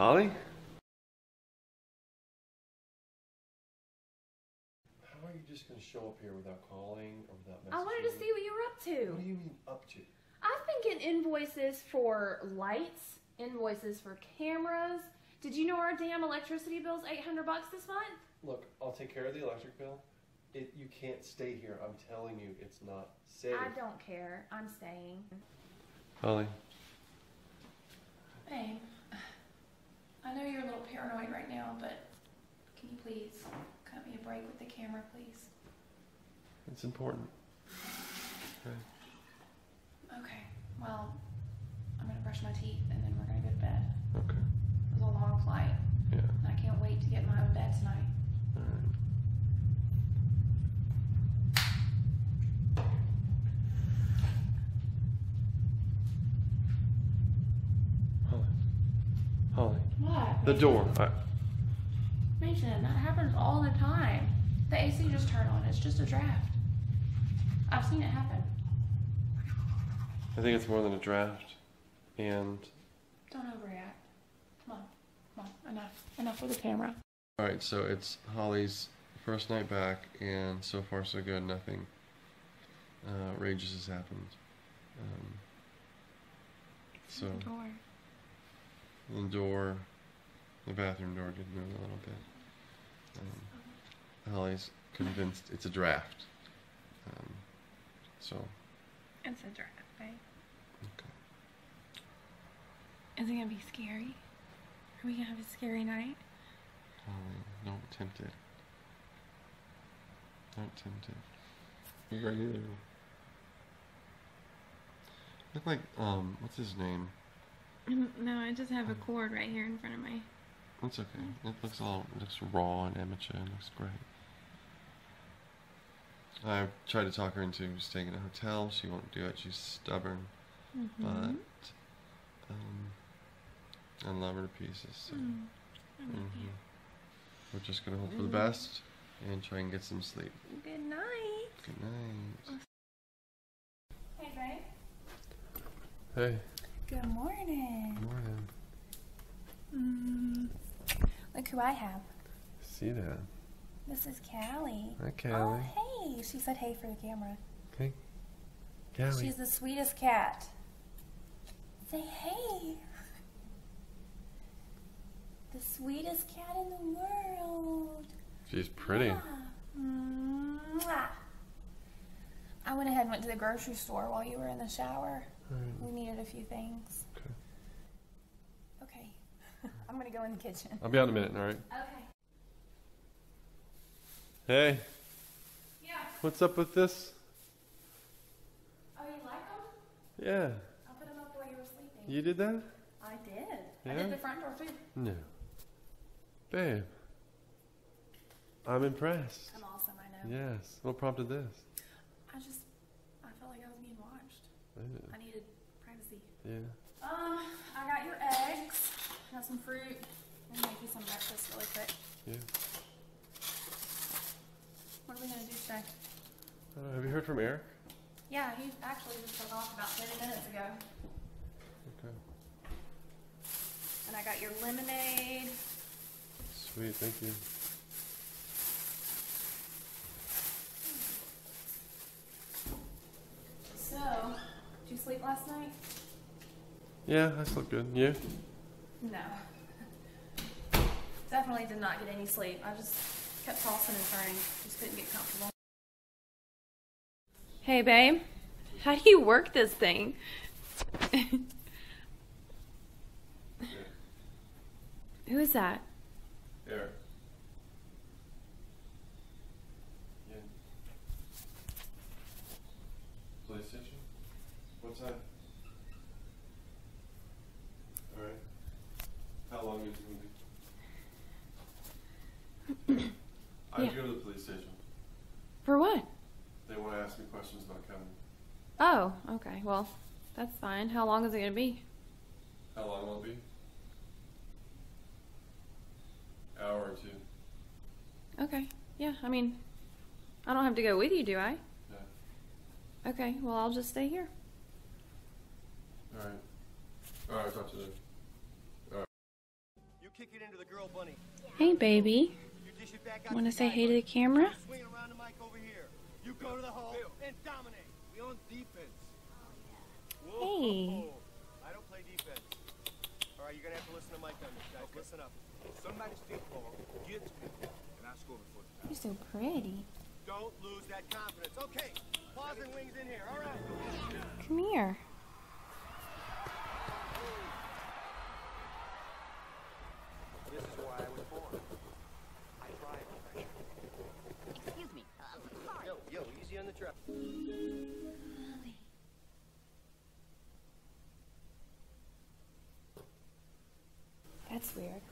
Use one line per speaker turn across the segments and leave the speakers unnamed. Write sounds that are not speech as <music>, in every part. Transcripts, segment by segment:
Holly? How are you just gonna show up here without calling or without messaging?
I wanted to see what you were up to.
What do you mean up to?
I've been getting invoices for lights, invoices for cameras. Did you know our damn electricity bill's 800 bucks this month?
Look, I'll take care of the electric bill. It, you can't stay here. I'm telling you, it's not safe.
I don't care. I'm staying.
Holly.
Babe, I know you're a little paranoid right now, but can you please cut me a break with the camera, please?
It's important. Okay.
Okay, well, I'm gonna brush my teeth and then we're gonna go to bed.
Okay.
It was a long flight,
Yeah.
and I can't wait to get my own bed tonight.
All right. Holly. Holly.
What?
The door. I,
Mason, that happens all the time. The AC just turned on. It's just a draft. I've seen it happen.
I think it's more than a draft. And
Don't overreact. Come on, come on. Enough. Enough with the camera.
all right, so it's Holly's first night back, and so far so good. Nothing uh, outrageous has happened. Um, so
Door.
the door, the bathroom door did move a little bit. Um, Holly's convinced it's a draft. Um, so
It's a draft, right?
okay.
Is it gonna be scary? Are we gonna have a scary night?
Holly, don't tempt it. Don't tempt it. You are you. Look like um, what's his name?
No, I just have a cord right here in front of my.
It's okay. It looks all it looks raw and amateur. It looks great. I tried to talk her into staying in a hotel. She won't do it. She's stubborn.
Mm-hmm.
But um, I love her to pieces. So
Mm, I love
mhm. we're just gonna hope for the
Mm.
best and try and get some sleep.
Good night.
Good night.
Hey, babe.
Hey.
Good morning.
Good Morning.
Mm, look who I have.
See that?
This is Callie.
Hi, oh, Callie.
Oh, hey. She said hey for the camera.
Hey. Callie.
She's the sweetest cat. Say hey. The sweetest cat in the world.
She's pretty.
Yeah. Mwah. I went ahead and went to the grocery store while you were in the shower. We needed a few things.
Okay.
Okay. I'm gonna go in the kitchen.
I'll be out in a minute, alright?
Okay.
Hey,
Yeah.
what's up with this?
Oh, you like them?
Yeah.
I put them up while you were sleeping.
You did that?
I did. I did the front door too.
No. Babe. I'm impressed.
I'm awesome, I know.
Yes. What prompted this?
I just, I felt like I was being watched. I needed privacy.
Yeah.
Um, I got your eggs. Got some fruit. I'm make you some breakfast really quick.
Yeah.
What are we gonna do today?
Uh, have you heard from Eric?
Yeah, he actually just took off about 30 minutes ago.
Okay.
And I got your lemonade.
Sweet, thank you.
So, did you sleep last night?
Yeah, I slept good. You?
No. Definitely did not get any sleep. I just kept tossing and turning. Just couldn't get comfortable. Hey, babe. How do you work this thing? <laughs> Who is that?
Eric. Yeah. Police station? What time? Alright. How long is it gonna be? I have to go to the police station.
For what?
They want to ask me questions about Kevin.
Oh, okay. Well, that's fine. How long is it going to be?
How long will it be? Hour or two.
Okay. Yeah, I mean, I don't have to go with you, do I?
Yeah.
Okay, well, I'll just stay here.
Alright. Alright, talk to you later. All right.
You kick it into the girl bunny.
Hey, baby. Want to say hey to the camera?
Swing around the mic over here. You go to the hole and dominate.
We on defense.
Hey.
I don't play defense. All right, you're gonna have to listen to Mike on this, guys. Listen up.
Somebody stick ball, get to me, and I score before the time.
You're so pretty.
Don't lose that confidence. Okay, paws and wings in here. All right.
Come here.
This is why I was born.
That's weird.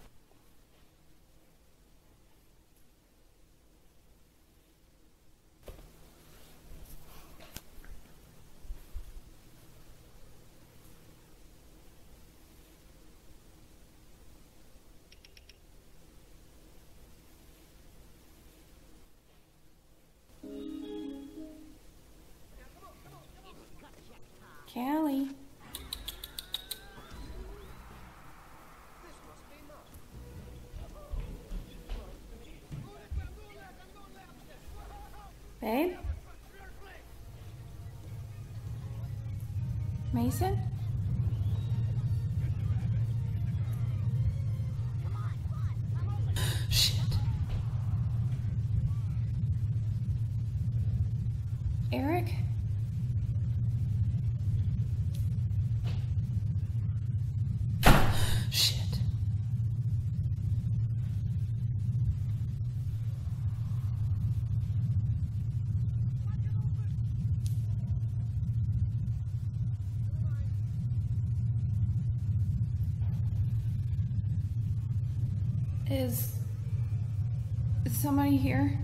Mason? Is somebody here?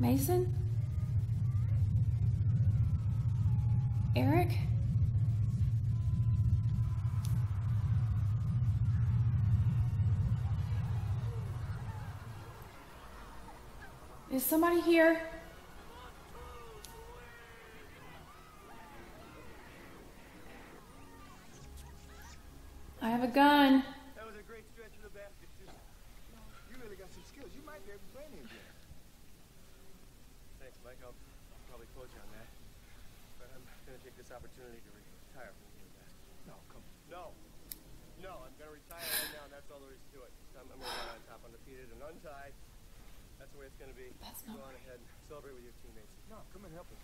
Mason? Eric? Is somebody here?
Take this to retire from the game basketball.
No, come on.
No. No, I'm gonna retire right now, and that's all there is to it. I'm, I'm gonna run on top undefeated and untied. That's the way it's gonna be.
That's
Go
not
on ahead and celebrate with your teammates.
No, come and help us.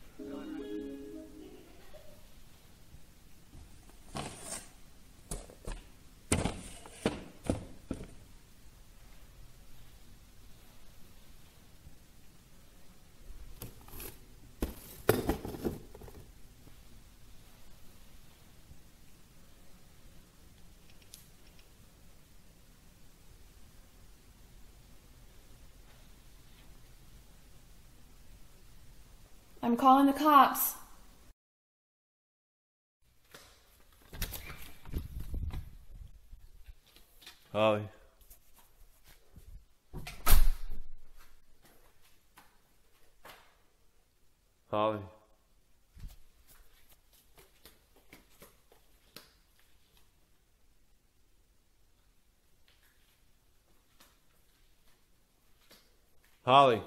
I'm calling the cops.
Holly. Holly. Holly.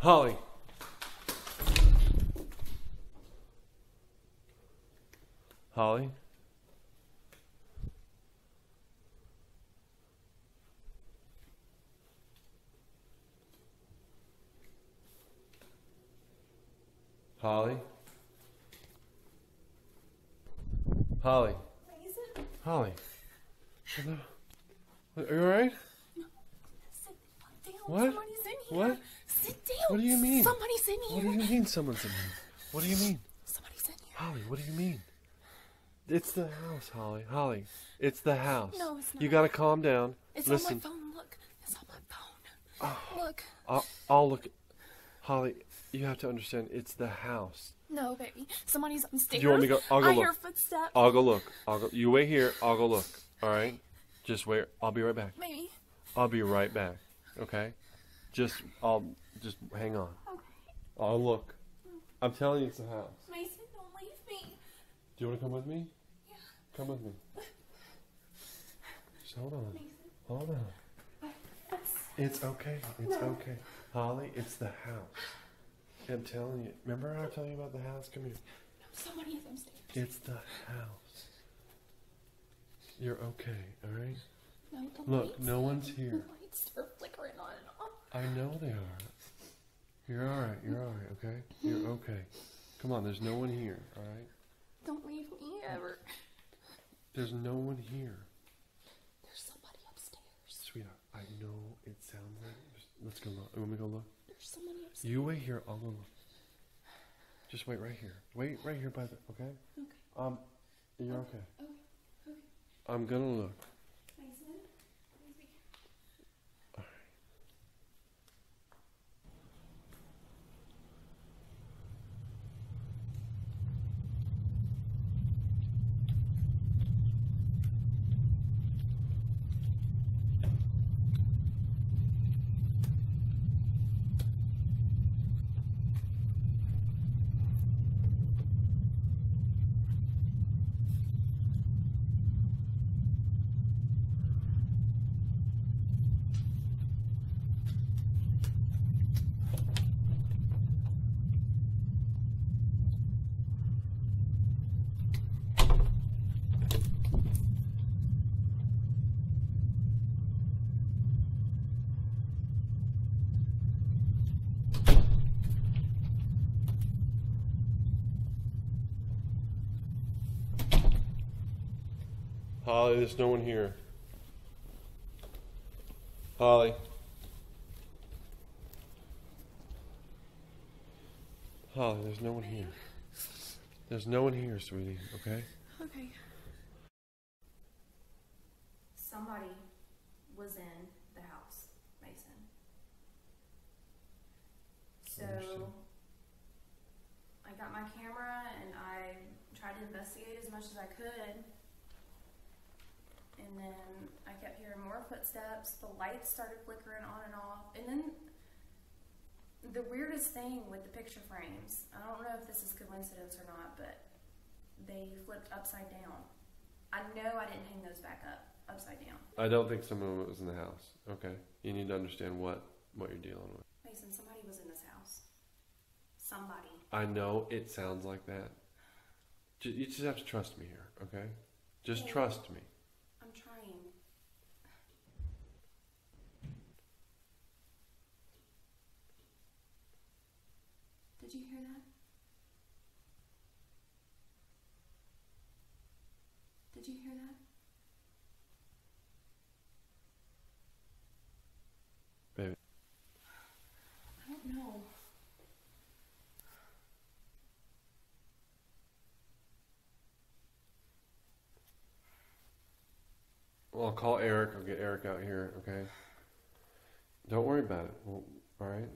Holly. Holly. Holly. Holly. Holly. Are you alright? What?
Somebody's in here.
What?
Sit down.
What do you mean?
Somebody's in here.
What do you mean someone's in here? What do you mean?
Somebody's in here.
Holly, what do you mean? It's the house, Holly. Holly, it's the house.
No, it's
You gotta calm down.
It's
Listen,
on my phone. Look. It's on my phone. Oh, Look.
I'll, I'll look. Holly, you have to understand. It's the house.
No, baby. Somebody's upstairs.
Do you want me to go? I'll go
I
look.
hear footsteps.
I'll go look. I'll go. You wait here. I'll go look. All right. Just wait. I'll be right back.
Maybe.
I'll be right back. Okay. Just I'll just hang on.
Okay.
I'll look. I'm telling you, it's the house.
Mason, don't leave me.
Do you want to come with me? Yeah. Come with me. Just hold on. Hold on. It's okay. It's okay. Holly, it's the house. I'm telling you. Remember how I told you about the house? Come here.
Somebody is upstairs.
It's the house. You're okay, all right?
No,
Look, no one's here.
The lights start flickering on and off.
I know they are. You're all right. You're all right. Okay. You're <laughs> okay. Come on. There's no one here. All right.
Don't leave me ever.
There's no one here,
There's somebody upstairs.
sweetheart. I know it sounds like. Let's go look. You want me to go look?
There's somebody upstairs.
You wait here. I'll go look. Just wait right here. Wait right here by the. Okay.
Okay.
Um. You're okay.
Okay. Okay.
I'm gonna look. Holly, there's no one here. Holly. Holly, there's no one here. There's no one here, sweetie, okay?
Okay.
Somebody was in the house, Mason. So
Understood.
I got my camera and I tried to investigate as much as I could. And then I kept hearing more footsteps. The lights started flickering on and off. And then the weirdest thing with the picture frames, I don't know if this is coincidence or not, but they flipped upside down. I know I didn't hang those back up upside down.
I don't think someone was in the house, okay? You need to understand what, what you're dealing with.
Mason, somebody was in this house. Somebody.
I know it sounds like that. You just have to trust me here, okay? Just
Yeah.
trust me.
I'm trying. Did you hear that? Did you hear that?
Baby.
I don't know.
Well, I'll call Eric. I'll get Eric out here, okay? Don't worry about it. Well, all right?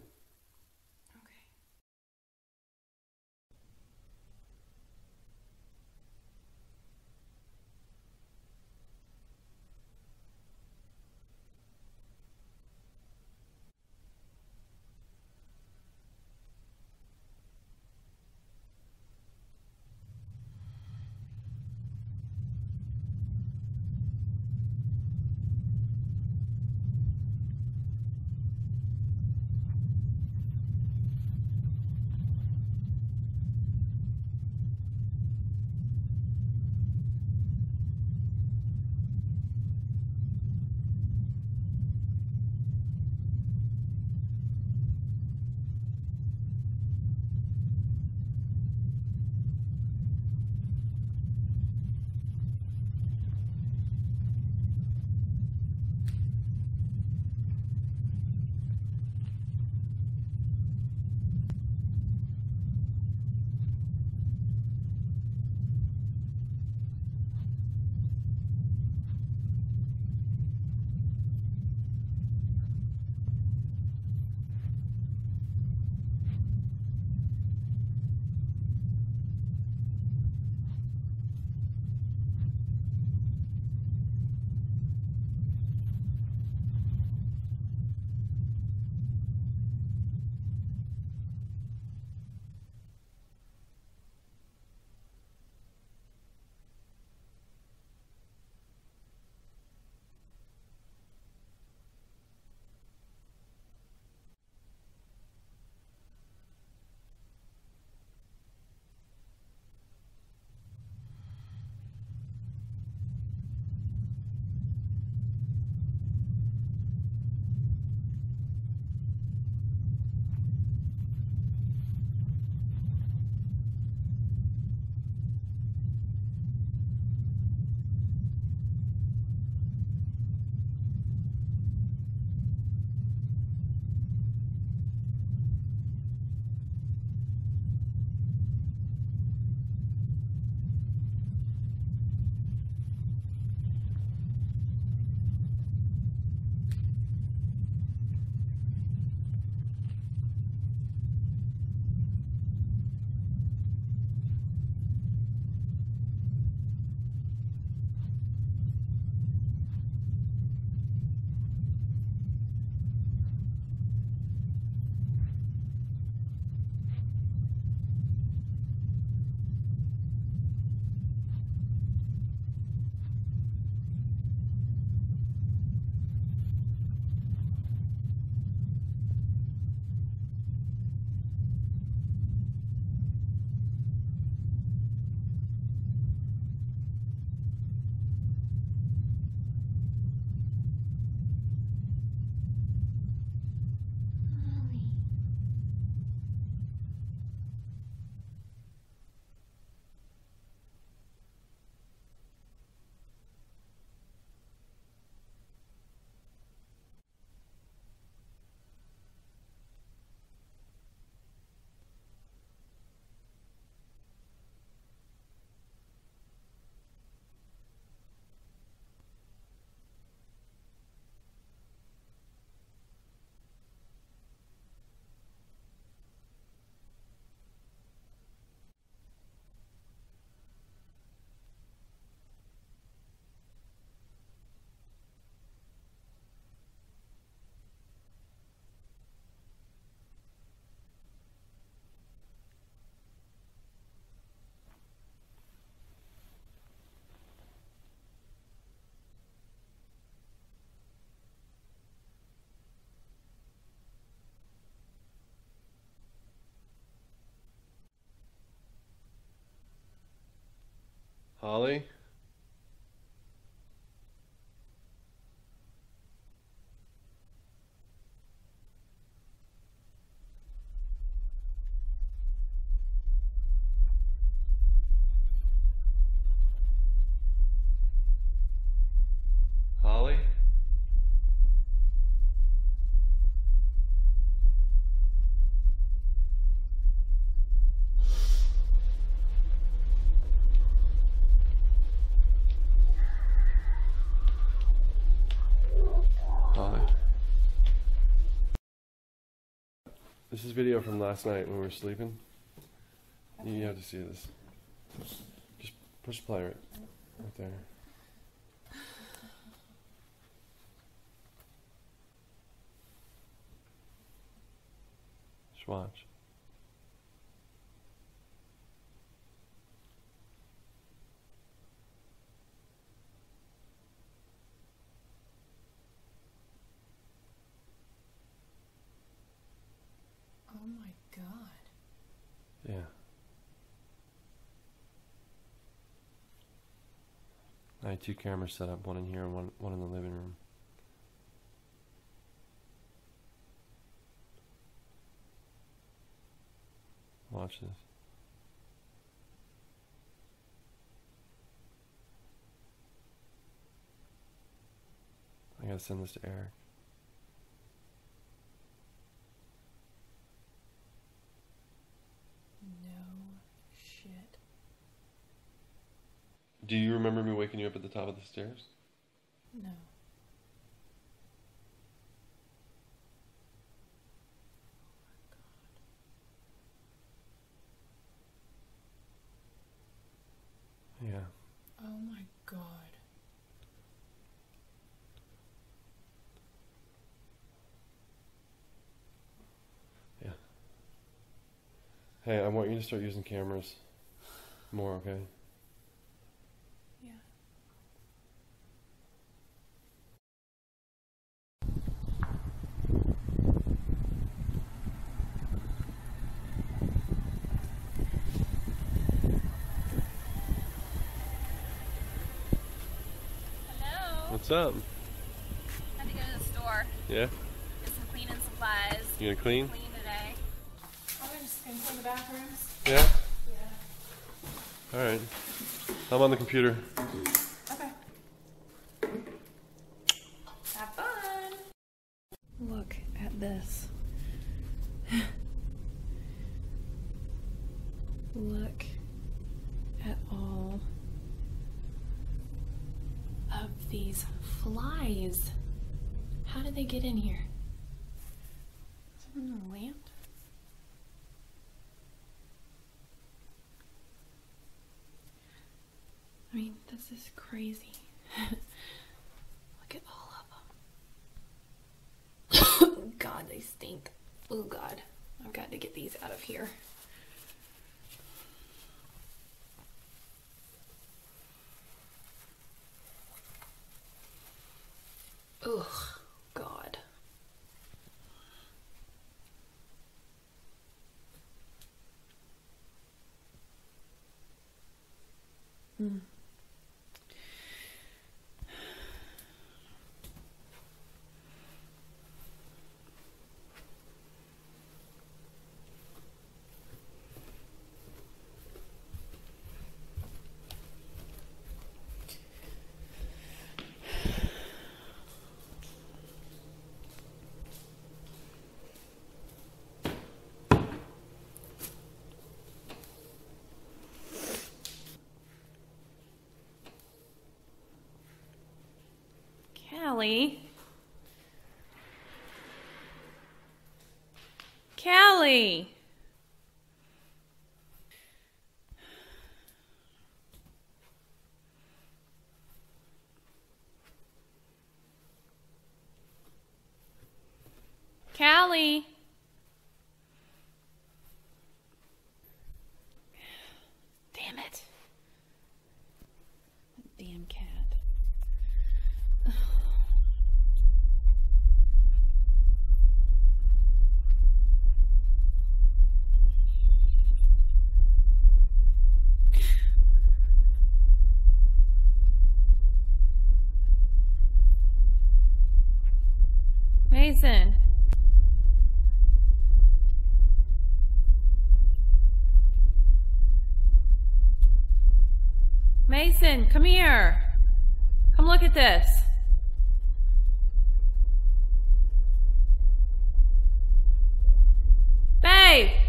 Holly? This is video from last night when we were sleeping. You have to see this. Just push play right, right there. Just watch.
Oh my god.
Yeah. I had two cameras set up, one in here and one one in the living room. Watch this. I gotta send this to Eric.
No shit.
Do you remember me waking you up at the top of the stairs?
No. Oh my god.
Yeah.
Oh my god. Yeah.
Hey, I want you to start using cameras more, okay?
Yeah.
Hello.
What's?
Had to go to the store.
Yeah?
Get some cleaning supplies.
You gonna clean?
Clean today.
I'm just gonna clean the bathrooms.
Yeah?
Yeah.
Alright. I'm on the computer.
Okay. Have fun. Look at this. Look at all of these flies. How did they get in here? Someone land? I mean, this is crazy. Look at all of them. God, they stink. Oh, God. I've got to get these out of here. Ugh, God. Mm. Callie. Callie. Callie. Damn it. Damn cat. Mason. Come here. Come look at this. Babe!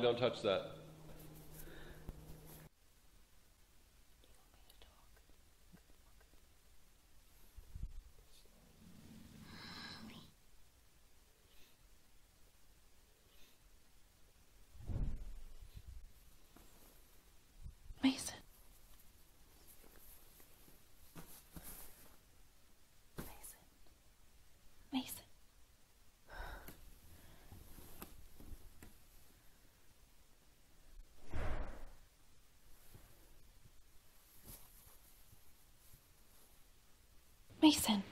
Don't touch that.
Mason. Mason. Mason. Mason.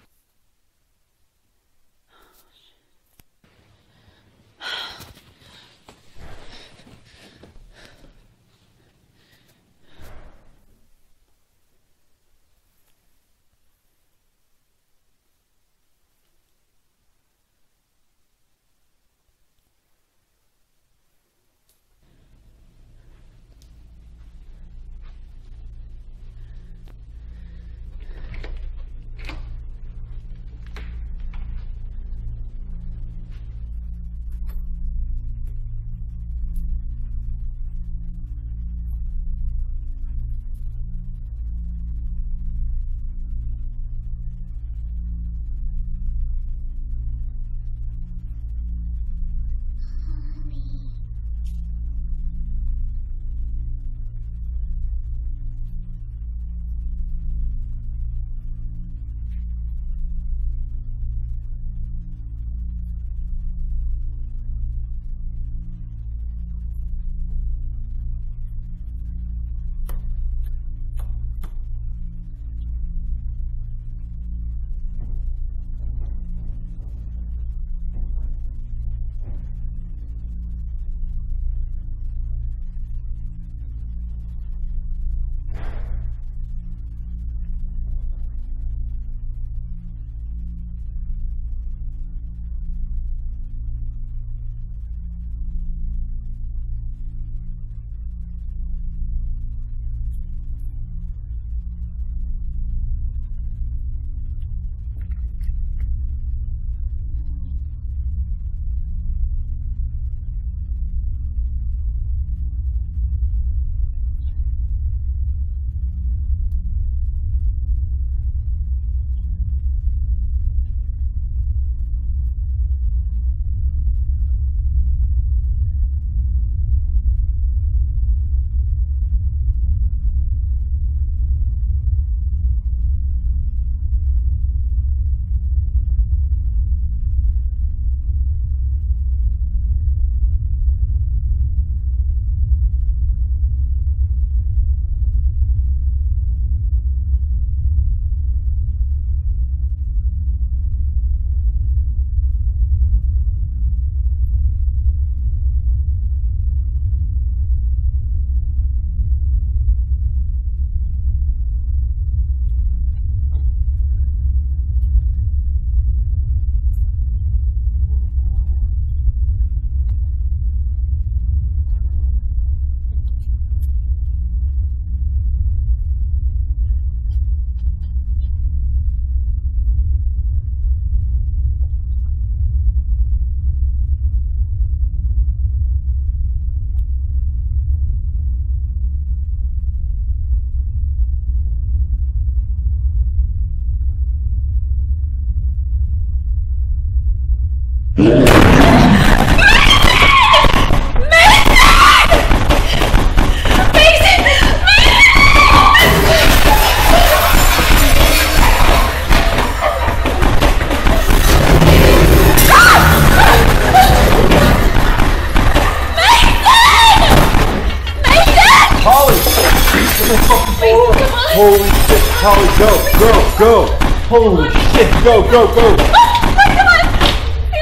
Holy shit, Holly, go, go, go! Holy shit, go, go, go!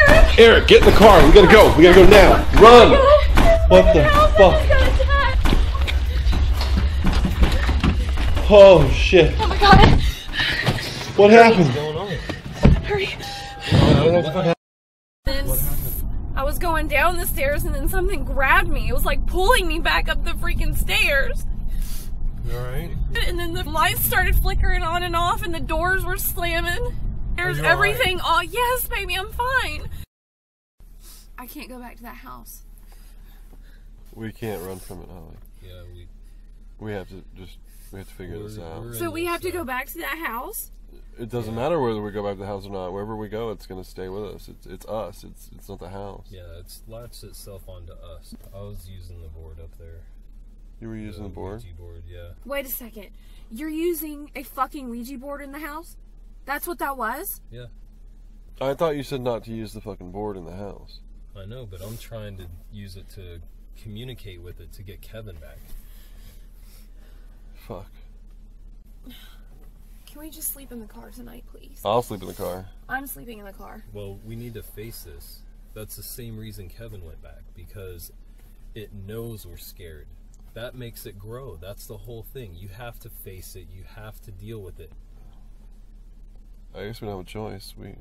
Oh, Eric, get in the car. We gotta go. We gotta go now. Run! Oh, what the oh, fuck? Oh shit!
Oh my god.
What happened?
Hurry.
I don't know what happened.
I was going down the stairs and then something grabbed me. It was like pulling me back up the freaking stairs.
You alright?
And then the lights started flickering on and off and the doors were slamming. There's
you all right?
everything all yes, baby, I'm fine. I can't go back to that house.
We can't run from it, Holly.
Yeah, we.
We have to just we have to figure this
We're-
out.
So we have to go back to that house?
It doesn't matter whether we go back to the house or not. Wherever we go, it's gonna stay with us. It's it's us. It's it's not the house.
Yeah, it's latched itself onto us. I was using the board up there.
You were using the board.
Ouija board, yeah.
Wait a second. You're using a fucking Ouija board in the house? That's what that was?
Yeah,
I thought you said not to use the fucking board in the house.
I know, but I'm trying to use it to communicate with it to get Kevin back.
Fuck.
Can we just sleep in the car tonight, please?
I'll sleep in the car.
I'm sleeping in the car.
Well, we need to face this. That's the same reason Kevin went back because it knows we're scared. That makes it grow. That's the whole thing. You have to face it. You have to deal with it.
I guess we don't have a choice. We,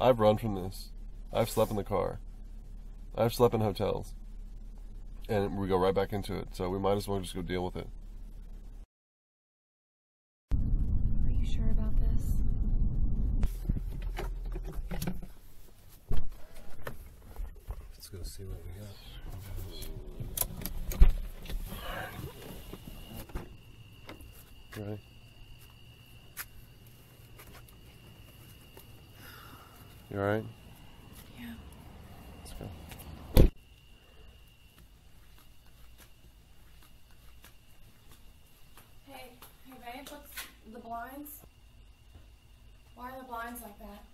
I've run from this. I've slept in the car. I've slept in hotels, and we go right back into it. So we might as well just go deal with it.
Are you sure about this?
Let's go see what we got.
Right. You alright?
Yeah.
Let's go.
Hey, hey babe, what's the blinds? Why are the blinds like that?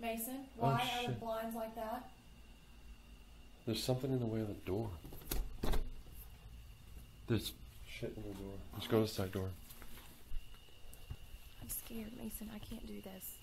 Mason,
Oh,
why are the blinds like that?
There's something in the way of the door. There's shit in the door. Let's go to the side door.
I'm scared, Mason. I can't do this.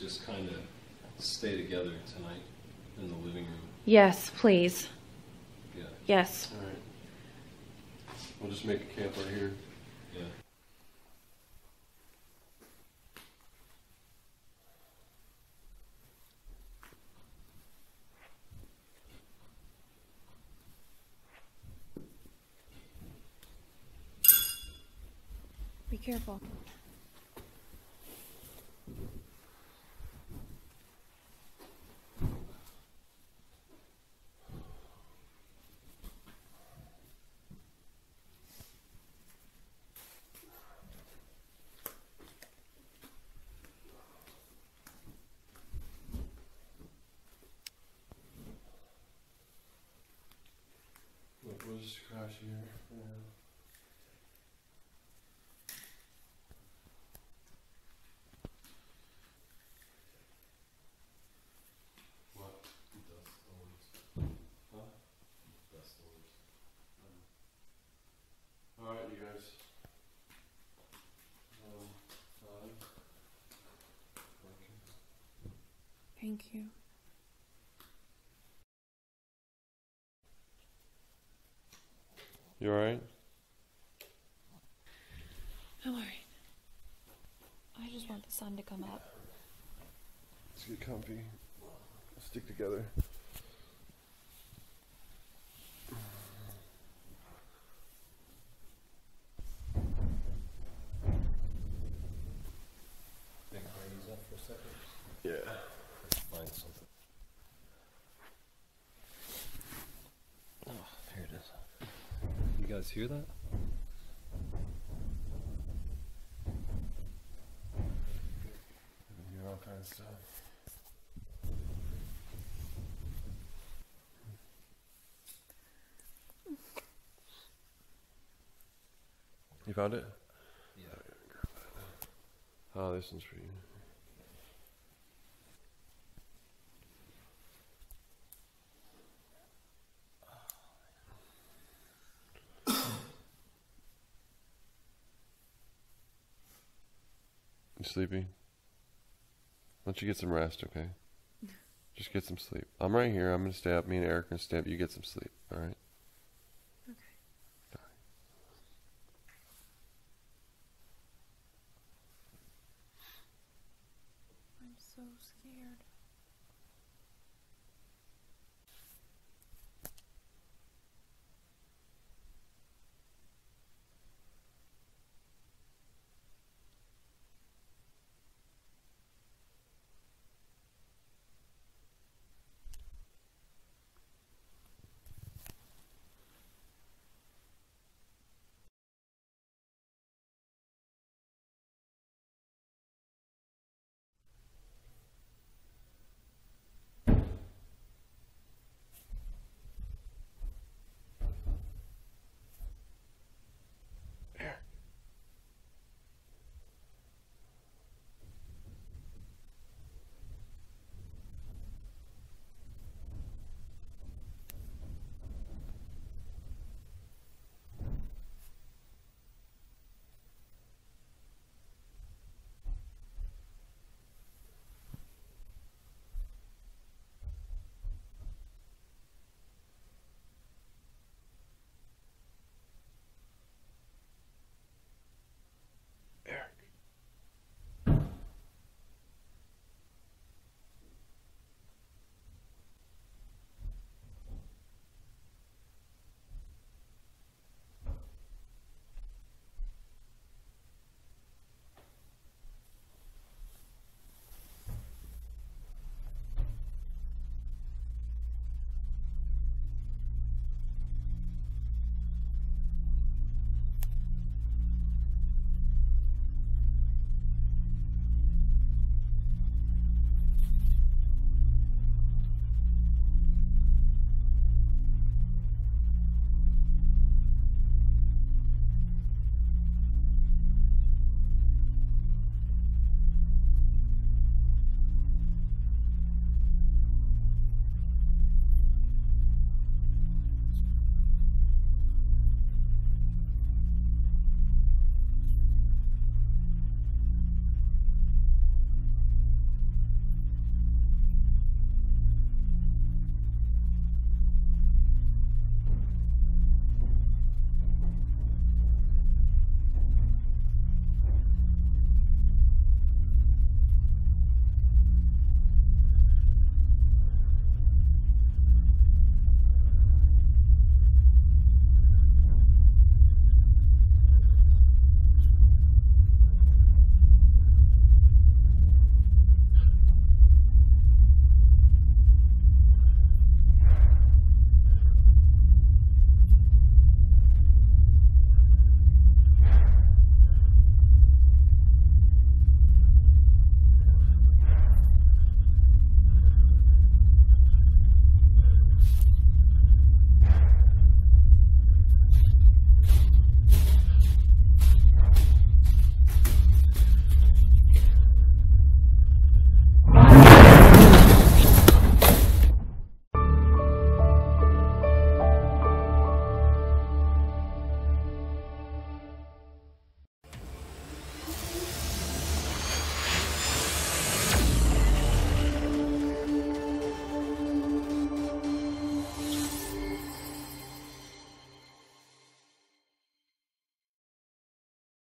Is just kind of stay together tonight in the living room.
Yes, please.
Yeah,
Yes.
Alright. We'll just make a camp right here.
yeah.
Be careful.
Year. What? Huh?
Storms.
All right, you guys. Um,
Thank you.
You all right?
I'm alright. I just want the sun to come up.
Let's get comfy. Stick together.
Think I use that for a second?
Yeah.
Find something. Oh, here it is. You guys hear that?
You hear all kinds of stuff. You found it?
Yeah.
Oh, this one's for you. Sleepy? Why don't you get some rest, okay? Just get some sleep. I'm right here. I'm gonna stay up. Me and Eric are gonna stay up. You get some sleep, all right?